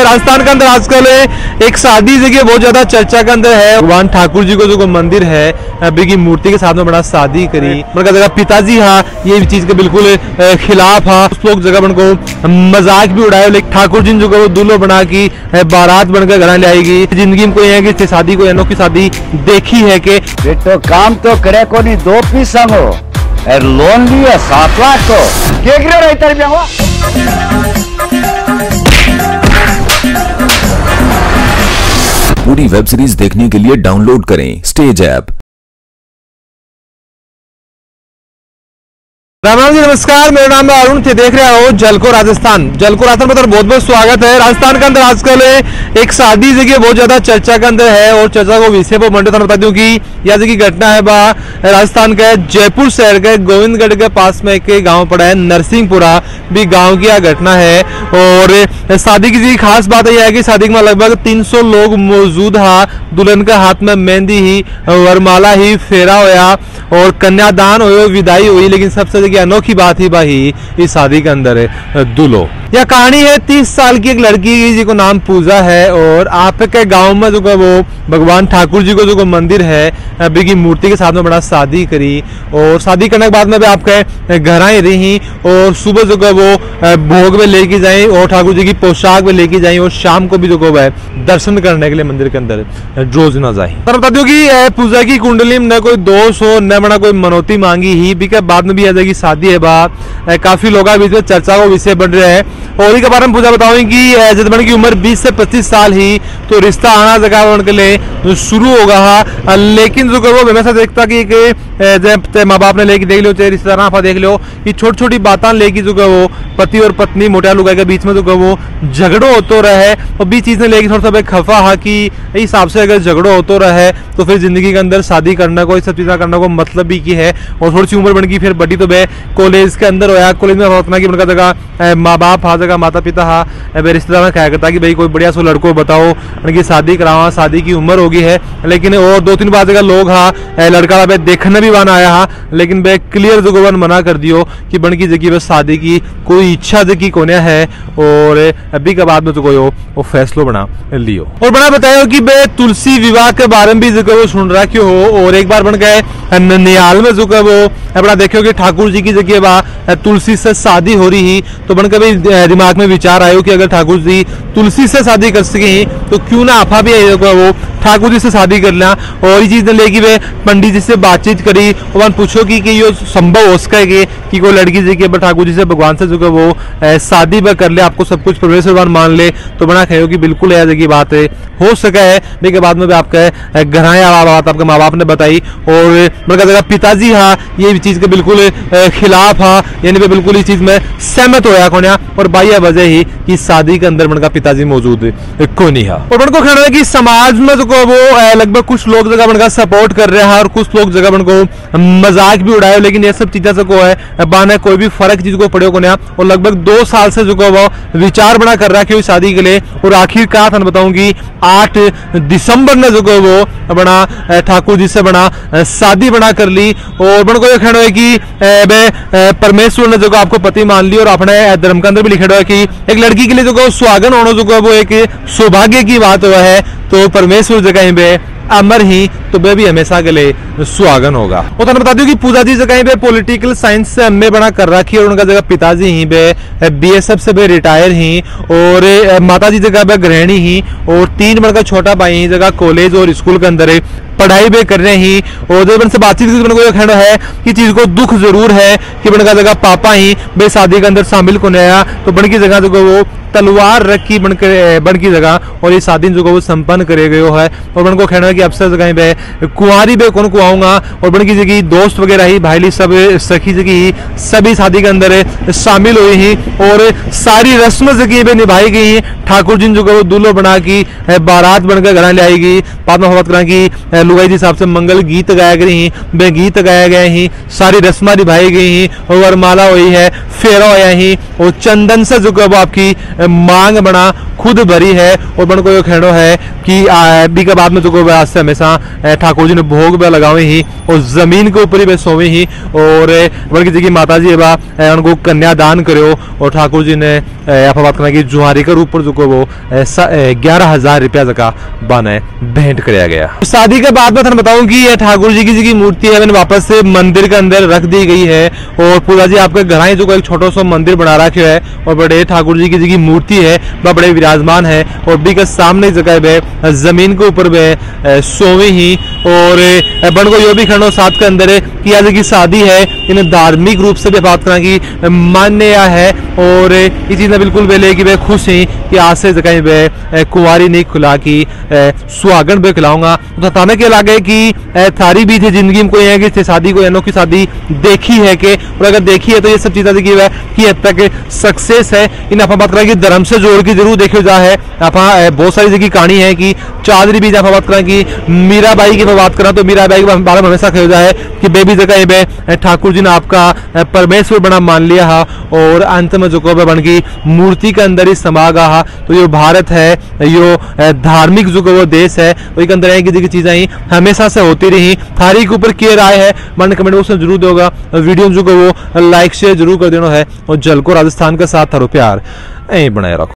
राजस्थान के अंदर आजकल एक शादी जगह बहुत ज़्यादा चर्चा के अंदर है। भगवान ठाकुर जी को जो मंदिर है अभी की मूर्ति के साथ में बड़ा शादी करी। उनका जगह पिताजी हाँ ये चीज़ के बिल्कुल खिलाफ हाँ कुछ लोग जगह को मज़ाक भी उड़ाए। लेकिन ठाकुर जी जो वो दूल्हो बना की बारात बनकर घर ले आएगी। ज़िंदगी में कोई है कि शादी को अनोखी शादी देखी है कि बेटो काम तो करे को नहीं दो पीस लोन लिया सात लाख को पूरी वेब सीरीज़ देखने के लिए डाउनलोड करें स्टेज ऐप। राम राम जी, नमस्कार। मेरा नाम है अरुण। देख रहे हो जलको राजस्थान। जलको राजस्थान में बहुत बहुत स्वागत है। राजस्थान के अंदर आजकल एक शादी जगह बहुत ज़्यादा चर्चा के अंदर है और चर्चा को विषय पर मंडे बता दूँ कि यह जगह घटना है बा राजस्थान के जयपुर शहर के गोविंदगढ़ के पास में एक गाँव पड़ा है, नरसिंहपुरा। भी गाँव की यह घटना है और शादी की जी खास बात यह है कि शादी में लगभग 300 लोग मौजूद हा। दुल्हन के हाथ में मेहंदी ही, वरमाला ही, फेरा होया और कन्यादान हुए, विदाई हुई। लेकिन सबसे ज़्यादा अनोखी बात ही भाई इस शादी के अंदर है दुल्हो यह कहानी है, तीस साल की एक लड़की की जी को नाम पूजा है और आपके गाँव में जो वो भगवान ठाकुर जी को जो मंदिर है, अभी की मूर्ति के साथ में बड़ा शादी करी और शादी करने के बाद में भी आपके घर आई रही और सुबह जो वो भोग में लेके जाए और ठाकुर जी की पोशाक में लेके जाए और शाम को भी जो है, दर्शन करने के लिए मंदिर के अंदर रोज न जाए पर बता दो कि पूजा की कुंडली में न कोई दोष हो, न बड़ा कोई मनोती मांगी ही, भी बाद में भी ऐसा की शादी है बात काफ़ी लोग चर्चा को विषय बढ़ रहे हैं। और इसके बारे में पूछा बताऊँ कि जजमान की उम्र 20 से 25 साल ही तो रिश्ता आना जगह उनके लिए शुरू होगा। लेकिन जो वो हमेशा देखता कि ते माँ बाप ने लेके देख लो चाहे रिश्तेदार देख लो ये छोटी छोटी बातें लेके जो वो पति और पत्नी मोटा लुगा के बीच में है वो झगड़ो होतो रहे और बीच चीज़ ने लेके थोड़ा सा खफा हा कि इस हिसाब से अगर झगड़ो होतो रहे तो फिर ज़िंदगी के अंदर शादी करना को ये सब चीज़ें करना को मतलब भी की है, और थोड़ी सी उम्र बन गई, फिर बड़ी तो बे कॉलेज के अंदर होया। कॉलेज में होता कि उनका जगह माँ बाप हा, जगह माता पिता हा बे रिश्तेदार क्या करता कि भाई कोई बढ़िया सो लड़को बताओ उनकी शादी करावा शादी की उम्र होगी है। लेकिन और दो तीन बार जगह लोग हा लड़का बे देखने भी बन आया हा, लेकिन बे क्लियर जो मना कर दियो कि बन की जगह शादी की कोई इच्छा जगी कोने है और अभी के बाद में तो वो फैसलो बना लियो। और बना बताया कि बे तुलसी विवाह के बारे में भी जो सुन रहा क्यों हो और एक बार बन गए ननियाल में जो वो अपना देखो कि ठाकुर जी की जगह बा तुलसी से शादी हो रही ही तो बन के भाई दिमाग में विचार आयो कि अगर ठाकुर जी तुलसी से शादी कर सके तो क्यों ना आपा भी वो ठाकुर जी से शादी कर लिया और ये चीज़ ने लेके वे पंडित जी से बातचीत करी और पूछो कि, कि ये संभव हो सका कि, कि कोई लड़की जी के ठाकुर जी से भगवान से जो वो शादी में कर ले, आपको सब कुछ प्रवेश भगवान मान ले तो बना कहो कि बिल्कुल ऐसे की बात है। हो सका है लेकिन के बाद में भी आपका घर बात आपके माँ बाप ने बताई, और मतलब जगह पिताजी हाँ ये चीज़ के बिल्कुल खिलाफ हाँ यानी वे बिल्कुल इस चीज़ में सहमत होया कोन्या और बाई वजह ही कि शादी के अंदर बनका पिताजी मौजूद को नहीं है। और उनको कहना है कि समाज में जो वो लगभग कुछ लोग जगह बनका सपोर्ट कर रहे हैं और कुछ लोग जगह बनको मज़ाक भी उड़ाए, लेकिन ये सब चीज़ें से को है, बाने कोई भी फ़र्क चीज़ को पड़े को और लगभग दो साल से जो वो विचार बना कर रहा है कि वो शादी के लिए। और आखिर का था बताऊँगी, आठ दिसंबर ने जो वो बना ठाकुर जी से बना शादी बना कर ली। और बन को ये है कि बे परमेश्वर ने जो आपको पति मान ली और अपने धर्म के अंदर भी लिखा हुआ है कि एक लड़की के लिए जो सुहागन होना जो वो एक सौभाग्य की बात हुआ है। तो परमेश्वर जगह अमर ही तो वह भी हमेशा के लिए स्वागत होगा। और तो बता दू की पूजा जी जगह पे पोलिटिकल साइंस से एमए बना कर रखी और उनका जगह पिताजी ही वे बी एस एफ़ से वे रिटायर ही और माता जी जगह वे गृहणी ही और तीन बड़का छोटा भाई ही जगह कॉलेज और स्कूल के अंदर पढ़ाई भी कर रहे ही। और जब उनसे बातचीत की को कहना है कि चीज़ को दुख ज़रूर है कि बन का जगह पापा ही बे शादी के अंदर शामिल को नया तो बन की जगह जो वो तलवार रखी बन के बन की जगह और ये शादी जो वो संपन्न करे गयो है। और बन को कहना है कि अफसर जगह पे कुंवारी बे कौन कुआऊँगा? और बन की जगह दोस्त वगैरह ही भाईली सब, सखी जगह सभी शादी के अंदर शामिल हुई ही और सारी रस्म जगह पे निभाई गई ही। ठाकुर जी जो को वो दूल्हो बना की बारात बनकर घर ले आएगी बाद में बात करा कि लुगाई जी हिसाब से मंगल गीत गाया गए ही बे गीत गाया गए ही, सारी रस्मा निभाई गई ही और वरमाला हुई है। फेरा होया ही और चंदन से जो आपकी मांग बना खुद भरी है और बन को यो कहनो है कि बी के बाद में जो को से हमेशा ठाकुर जी ने भोग पे लगावे ही और ज़मीन के ऊपर ही वे सोवे ही और अ, बल्कि जी की माता जी बा उनको कन्यादान करो और ठाकुर जी ने आप बात करना कि जुहारी के ऊपर जो को वो ग्यारह हज़ार रुपया जका बने भेंट कराया गया। शादी के बाद में थाने बताऊँ कि ठाकुर जी की जी की मूर्ति है मैंने वापस से मंदिर के अंदर रख दी गई है और पूरा जी आपके घर जो एक छोटा सो मंदिर बना रखे है और बड़े ठाकुर जी की जी की मूर्ति है, वह बड़े विराजमान है और बी के सामने जगह पे, ज़मीन के ऊपर वे सोवे ही और बन को यो भी खड़ो साथ के अंदर है कि आज की शादी है इन्हें धार्मिक रूप से भी बात करना की मान्य है और इस चीज़ में बिल्कुल बेले कि वे खुश हैं कि आज से जगह वे कुंवारी नहीं खुला की सुहागन पे खिलाऊँगा। तो बताने के लगे कि थारी भी थी ज़िंदगी में कोई है कि शादी, कोई अनोखी शादी देखी है कि, और अगर देखी है तो ये सब चीज़ें देखी है कि हद तक सक्सेस है। इन आप बात करें कि धर्म से जोड़ के ज़रूर देखो जा है। आप बहुत सारी जगह कहानी है कि चादरी भी आप बात करें कि मीराबाई की बात करा तो मीराबाई के बारे में हमेशा जा है कि बेबी जगह पे ठाकुर जी ने आपका परमेश्वर बना मान लिया हा और अंत में जो को बन गई, मूर्ति के अंदर ही समा गा हा। तो ये भारत है, यो धार्मिक जो वो देश है वही के अंदर कि जी चीज़ें ही हमेशा से होती रही। थारी के ऊपर के राय है, मन कमेंट बॉक्स में ज़रूर दोगा वीडियो जो वो लाइक, शेयर ज़रूर कर देना है और जल को राजस्थान के साथ थारो प्यार। ऐ बनाए रखो।